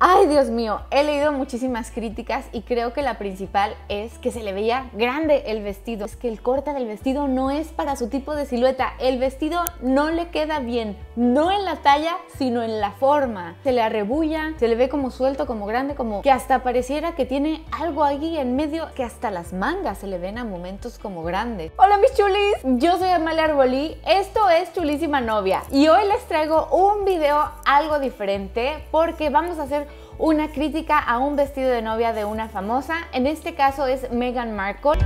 Ay, Dios mío, he leído muchísimas críticas y creo que la principal es que se le veía grande el vestido. Es que el corte del vestido no es para su tipo de silueta. El vestido no le queda bien, no en la talla, sino en la forma. Se le arrebulla, se le ve como suelto, como grande, como que hasta pareciera que tiene algo ahí en medio, que hasta las mangas se le ven a momentos como grandes. Hola mis chulis, yo soy Amalia Arbolí, esto es Chulísima Novia y hoy les traigo un video algo diferente porque vamos a hacer una crítica a un vestido de novia de una famosa. En este caso es Meghan Markle.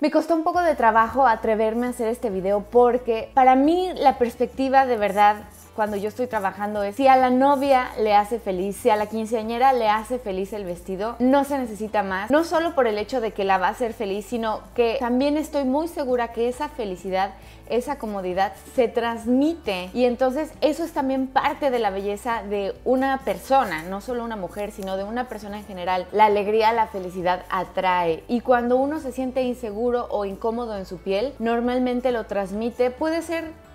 Me costó un poco de trabajo atreverme a hacer este video porque para mí la perspectiva de verdad cuando yo estoy trabajando es si a la novia le hace feliz, si a la quinceañera le hace feliz el vestido, no se necesita más. No solo por el hecho de que la va a hacer feliz, sino que también estoy muy segura que esa felicidad, esa comodidad se transmite y entonces eso es también parte de la belleza de una persona, no solo una mujer, sino de una persona en general. La alegría, la felicidad atrae y cuando uno se siente inseguro o incómodo en su piel, normalmente lo transmite, puede ser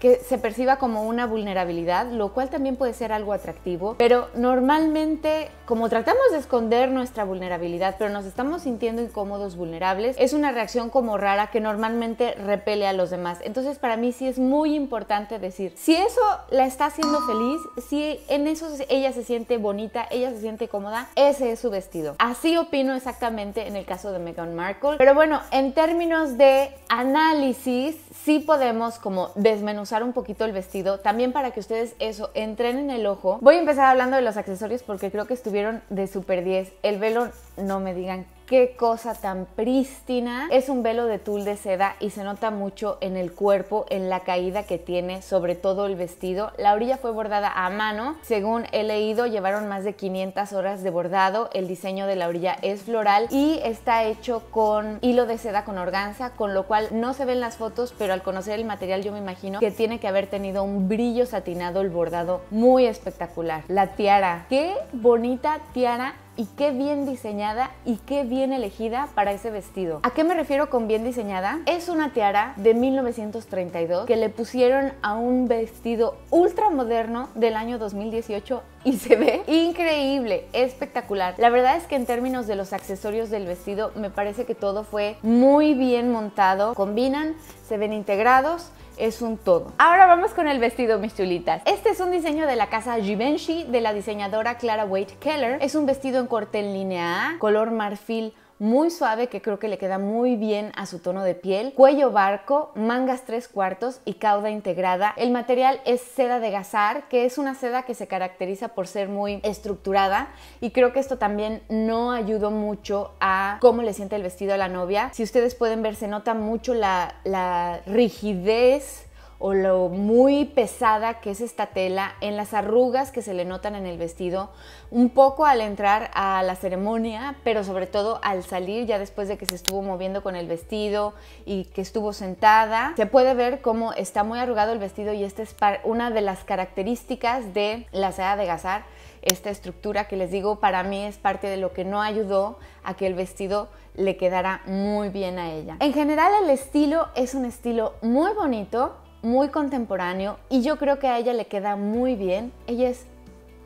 que se perciba como una vulnerabilidad, lo cual también puede ser algo atractivo, pero normalmente como tratamos de esconder nuestra vulnerabilidad, pero nos estamos sintiendo incómodos, vulnerables, es una reacción como rara que normalmente repele a los demás. Entonces para mí sí es muy importante decir, si eso la está haciendo feliz, si en eso ella se siente bonita, ella se siente cómoda, ese es su vestido. Así opino exactamente en el caso de Meghan Markle. Pero bueno, en términos de análisis, sí podemos como desmenuzar un poquito el vestido, también para que ustedes eso entren en el ojo. Voy a empezar hablando de los accesorios porque creo que estuvieron de super 10. El velo, no me digan Qué cosa tan prístina. Es un velo de tul de seda y se nota mucho en el cuerpo, en la caída que tiene, sobre todo el vestido. La orilla fue bordada a mano. Según he leído, llevaron más de 500 horas de bordado. El diseño de la orilla es floral y está hecho con hilo de seda con organza, con lo cual no se ven las fotos, pero al conocer el material yo me imagino que tiene que haber tenido un brillo satinado el bordado muy espectacular. La tiara, qué bonita tiara y qué bien diseñada y qué bien elegida para ese vestido. ¿A qué me refiero con bien diseñada? Es una tiara de 1932 que le pusieron a un vestido ultra moderno del año 2018 y se ve increíble, espectacular. La verdad es que en términos de los accesorios del vestido me parece que todo fue muy bien montado, combinan, se ven integrados es un todo. Ahora vamos con el vestido, mis chulitas. Este es un diseño de la casa Givenchy de la diseñadora Clara Wade Keller. Es un vestido en corte en línea A, color marfil muy suave que creo que le queda muy bien a su tono de piel, cuello barco, mangas tres cuartos y cauda integrada. El material es seda de gazar, que es una seda que se caracteriza por ser muy estructurada y creo que esto también no ayudó mucho a cómo le siente el vestido a la novia. Si ustedes pueden ver, se nota mucho la, la rigidez o lo muy pesada que es esta tela, en las arrugas que se le notan en el vestido, un poco al entrar a la ceremonia, pero sobre todo al salir ya después de que se estuvo moviendo con el vestido y que estuvo sentada, se puede ver cómo está muy arrugado el vestido y esta es una de las características de la seda de gazar, esta estructura que les digo para mí es parte de lo que no ayudó a que el vestido le quedara muy bien a ella. En general el estilo es un estilo muy bonito, muy contemporáneo y yo creo que a ella le queda muy bien. Ella es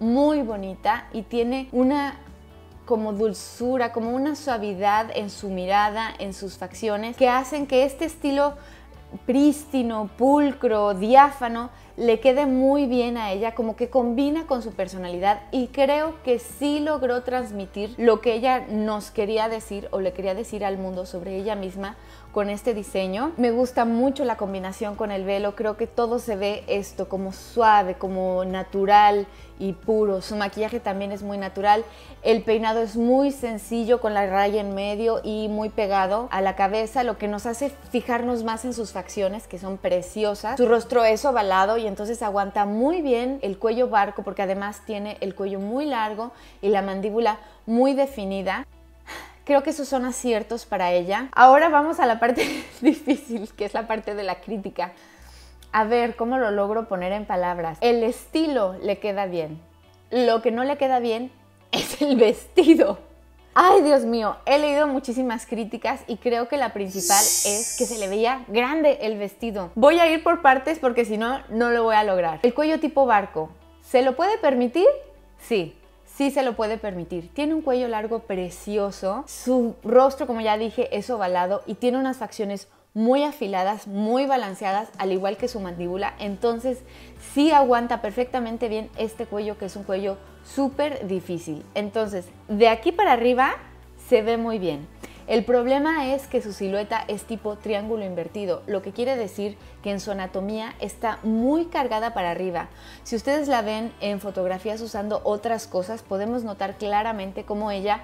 muy bonita y tiene una como dulzura, como una suavidad en su mirada, en sus facciones, que hacen que este estilo prístino, pulcro, diáfano, le quede muy bien a ella, como que combina con su personalidad y creo que sí logró transmitir lo que ella nos quería decir o le quería decir al mundo sobre ella misma con este diseño. Me gusta mucho la combinación con el velo, creo que todo se ve esto como suave, como natural y puro. Su maquillaje también es muy natural. El peinado es muy sencillo con la raya en medio y muy pegado a la cabeza, lo que nos hace fijarnos más en sus facciones que son preciosas. Su rostro es ovalado y entonces aguanta muy bien el cuello barco porque además tiene el cuello muy largo y la mandíbula muy definida. Creo que esos son aciertos para ella. Ahora vamos a la parte difícil, que es la parte de la crítica. A ver, ¿cómo lo logro poner en palabras? El estilo le queda bien. Lo que no le queda bien es el vestido. Ay, Dios mío, he leído muchísimas críticas y creo que la principal es que se le veía grande el vestido. Voy a ir por partes porque si no, no lo voy a lograr. El cuello tipo barco, ¿se lo puede permitir? Sí, sí se lo puede permitir. Tiene un cuello largo precioso, su rostro, como ya dije, es ovalado y tiene unas facciones muy afiladas, muy balanceadas, al igual que su mandíbula. Entonces sí aguanta perfectamente bien este cuello, que es un cuello súper difícil. Entonces, de aquí para arriba se ve muy bien. El problema es que su silueta es tipo triángulo invertido, lo que quiere decir que en su anatomía está muy cargada para arriba. Si ustedes la ven en fotografías usando otras cosas, podemos notar claramente cómo ella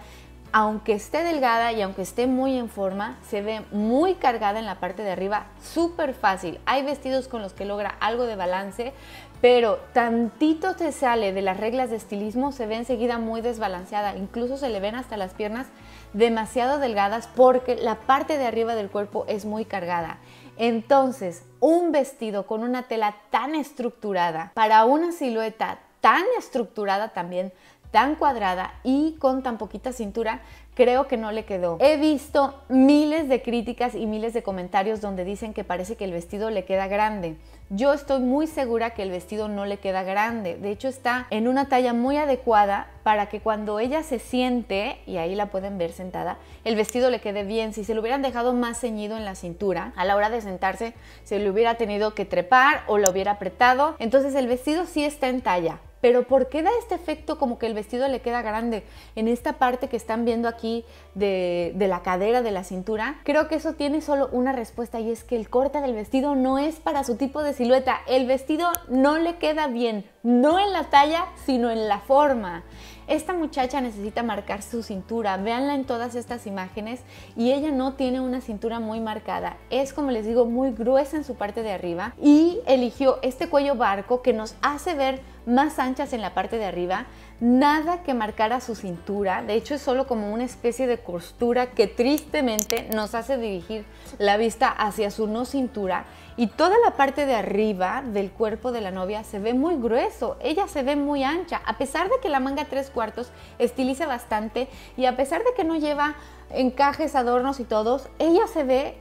aunque esté delgada y aunque esté muy en forma, se ve muy cargada en la parte de arriba, súper fácil. Hay vestidos con los que logra algo de balance, pero tantito te sale de las reglas de estilismo, se ve enseguida muy desbalanceada. Incluso se le ven hasta las piernas demasiado delgadas porque la parte de arriba del cuerpo es muy cargada. Entonces, un vestido con una tela tan estructurada para una silueta tan estructurada también tan cuadrada y con tan poquita cintura, creo que no le quedó. He visto miles de críticas y miles de comentarios donde dicen que parece que el vestido le queda grande. Yo estoy muy segura que el vestido no le queda grande. De hecho, está en una talla muy adecuada para que cuando ella se siente, y ahí la pueden ver sentada, el vestido le quede bien. Si se lo hubieran dejado más ceñido en la cintura, a la hora de sentarse, se le hubiera tenido que trepar o lo hubiera apretado. Entonces el vestido sí está en talla, pero ¿por qué da este efecto como que el vestido le queda grande en esta parte que están viendo aquí de, de, la cadera, de la cintura? Creo que eso tiene solo una respuesta y es que el corte del vestido no es para su tipo de silueta. El vestido no le queda bien, no en la talla, sino en la forma. Esta muchacha necesita marcar su cintura, véanla en todas estas imágenes y ella no tiene una cintura muy marcada, es como les digo muy gruesa en su parte de arriba y eligió este cuello barco que nos hace ver más anchas en la parte de arriba, nada que marcara su cintura, de hecho es solo como una especie de costura que tristemente nos hace dirigir la vista hacia su no cintura. Y toda la parte de arriba del cuerpo de la novia se ve muy grueso, ella se ve muy ancha, a pesar de que la manga tres cuartos estiliza bastante y a pesar de que no lleva encajes, adornos y todos, ella se ve,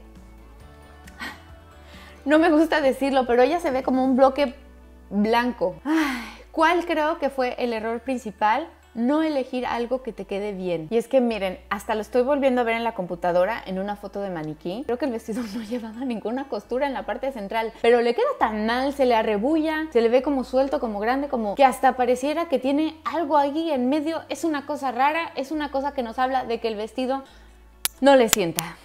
no me gusta decirlo, pero ella se ve como un bloque blanco. ¿Cuál creo que fue el error principal? no elegir algo que te quede bien. Y es que miren, hasta lo estoy volviendo a ver en la computadora en una foto de maniquí. Creo que el vestido no llevaba ninguna costura en la parte central, pero le queda tan mal, se le arrebulla, se le ve como suelto, como grande, como que hasta pareciera que tiene algo allí en medio. Es una cosa rara, es una cosa que nos habla de que el vestido no le sienta.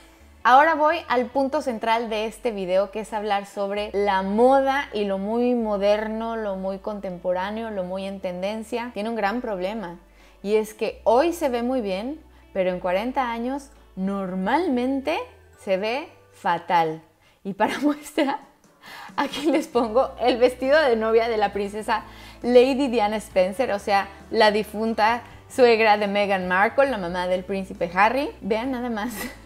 Ahora voy al punto central de este video que es hablar sobre la moda y lo muy moderno, lo muy contemporáneo, lo muy en tendencia. Tiene un gran problema y es que hoy se ve muy bien, pero en 40 años normalmente se ve fatal. Y para muestra, aquí les pongo el vestido de novia de la princesa Lady Diana Spencer, o sea, la difunta suegra de Meghan Markle, la mamá del príncipe Harry. Vean nada más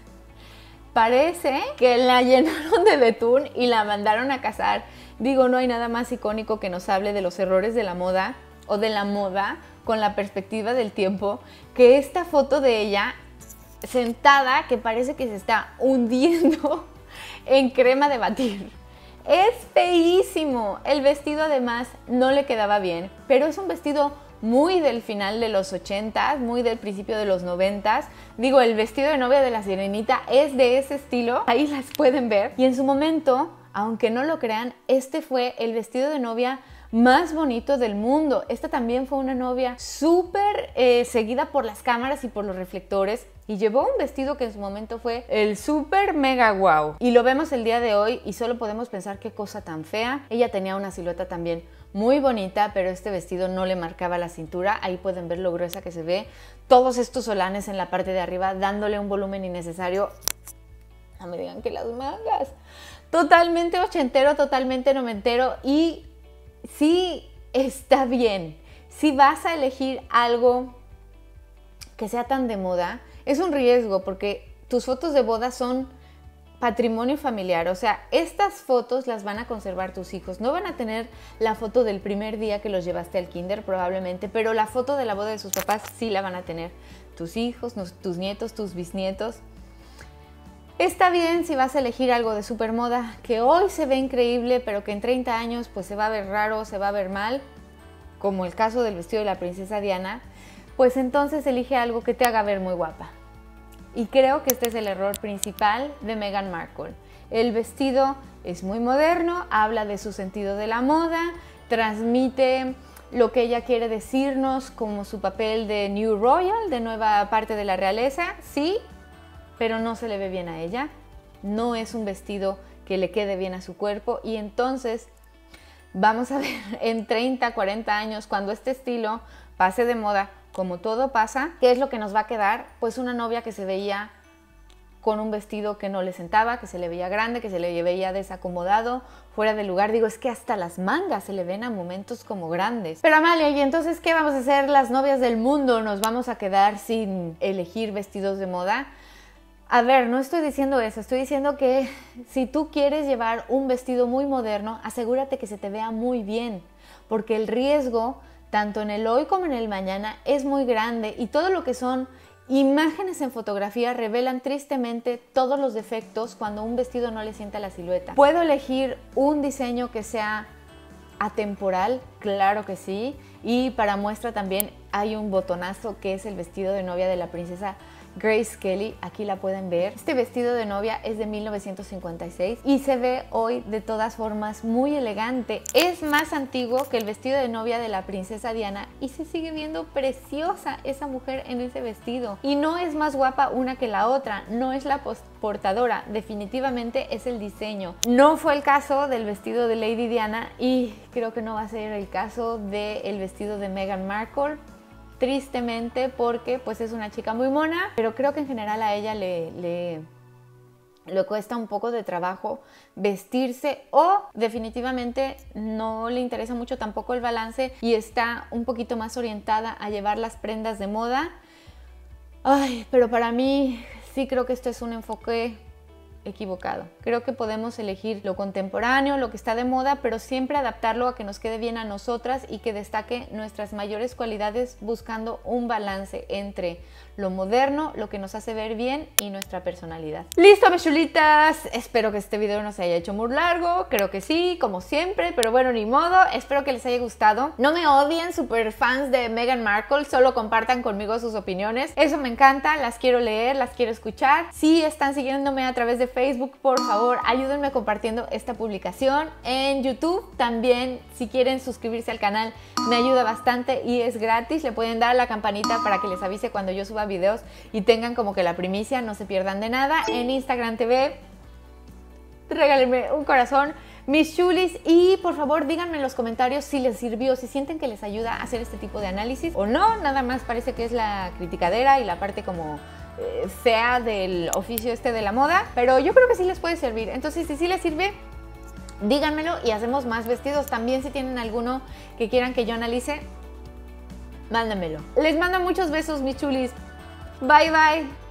Parece que la llenaron de betún y la mandaron a casar. Digo, no hay nada más icónico que nos hable de los errores de la moda o de la moda con la perspectiva del tiempo que esta foto de ella sentada que parece que se está hundiendo en crema de batir. Es feísimo. El vestido además no le quedaba bien, pero es un vestido muy del final de los 80 muy del principio de los 90 Digo, el vestido de novia de la sirenita es de ese estilo, ahí las pueden ver. Y en su momento, aunque no lo crean, este fue el vestido de novia más bonito del mundo. Esta también fue una novia súper eh, seguida por las cámaras y por los reflectores y llevó un vestido que en su momento fue el súper mega wow. Y lo vemos el día de hoy y solo podemos pensar qué cosa tan fea. Ella tenía una silueta también muy bonita, pero este vestido no le marcaba la cintura. Ahí pueden ver lo gruesa que se ve. Todos estos solanes en la parte de arriba dándole un volumen innecesario. No me digan que las mangas. Totalmente ochentero, totalmente noventero y sí está bien. Si vas a elegir algo que sea tan de moda, es un riesgo porque tus fotos de boda son patrimonio familiar, o sea, estas fotos las van a conservar tus hijos. No van a tener la foto del primer día que los llevaste al kinder probablemente, pero la foto de la boda de sus papás sí la van a tener tus hijos, tus nietos, tus bisnietos. Está bien si vas a elegir algo de supermoda que hoy se ve increíble, pero que en 30 años pues se va a ver raro, se va a ver mal, como el caso del vestido de la princesa Diana, pues entonces elige algo que te haga ver muy guapa. Y creo que este es el error principal de Meghan Markle. El vestido es muy moderno, habla de su sentido de la moda, transmite lo que ella quiere decirnos como su papel de New Royal, de nueva parte de la realeza, sí, pero no se le ve bien a ella. No es un vestido que le quede bien a su cuerpo y entonces vamos a ver en 30, 40 años, cuando este estilo pase de moda, como todo pasa, ¿qué es lo que nos va a quedar? Pues una novia que se veía con un vestido que no le sentaba, que se le veía grande, que se le veía desacomodado, fuera de lugar. Digo, es que hasta las mangas se le ven a momentos como grandes. Pero Amalia, ¿y entonces qué vamos a hacer las novias del mundo? ¿Nos vamos a quedar sin elegir vestidos de moda? A ver, no estoy diciendo eso, estoy diciendo que si tú quieres llevar un vestido muy moderno, asegúrate que se te vea muy bien, porque el riesgo tanto en el hoy como en el mañana, es muy grande y todo lo que son imágenes en fotografía revelan tristemente todos los defectos cuando un vestido no le sienta la silueta. ¿Puedo elegir un diseño que sea atemporal? Claro que sí. Y para muestra también hay un botonazo que es el vestido de novia de la princesa Grace Kelly, aquí la pueden ver. Este vestido de novia es de 1956 y se ve hoy de todas formas muy elegante. Es más antiguo que el vestido de novia de la princesa Diana y se sigue viendo preciosa esa mujer en ese vestido. Y no es más guapa una que la otra, no es la portadora, definitivamente es el diseño. No fue el caso del vestido de Lady Diana y creo que no va a ser el caso del vestido de Meghan Markle tristemente porque pues es una chica muy mona, pero creo que en general a ella le, le, le cuesta un poco de trabajo vestirse o definitivamente no le interesa mucho tampoco el balance y está un poquito más orientada a llevar las prendas de moda. Ay, pero para mí sí creo que esto es un enfoque equivocado. Creo que podemos elegir lo contemporáneo, lo que está de moda, pero siempre adaptarlo a que nos quede bien a nosotras y que destaque nuestras mayores cualidades buscando un balance entre lo moderno, lo que nos hace ver bien y nuestra personalidad. Listo, chulitas. Espero que este video no se haya hecho muy largo. Creo que sí, como siempre, pero bueno, ni modo. Espero que les haya gustado. No me odien, super fans de Meghan Markle. Solo compartan conmigo sus opiniones. Eso me encanta. Las quiero leer, las quiero escuchar. Si están siguiéndome a través de Facebook, por favor, ayúdenme compartiendo esta publicación. En YouTube también, si quieren suscribirse al canal, me ayuda bastante y es gratis. Le pueden dar a la campanita para que les avise cuando yo suba videos y tengan como que la primicia, no se pierdan de nada. En Instagram TV, regálenme un corazón mis chulis y por favor díganme en los comentarios si les sirvió, si sienten que les ayuda a hacer este tipo de análisis o no, nada más parece que es la criticadera y la parte como sea eh, del oficio este de la moda, pero yo creo que sí les puede servir. Entonces, si sí les sirve, díganmelo y hacemos más vestidos. También si tienen alguno que quieran que yo analice, mándamelo. Les mando muchos besos, mis chulis. Bye, bye.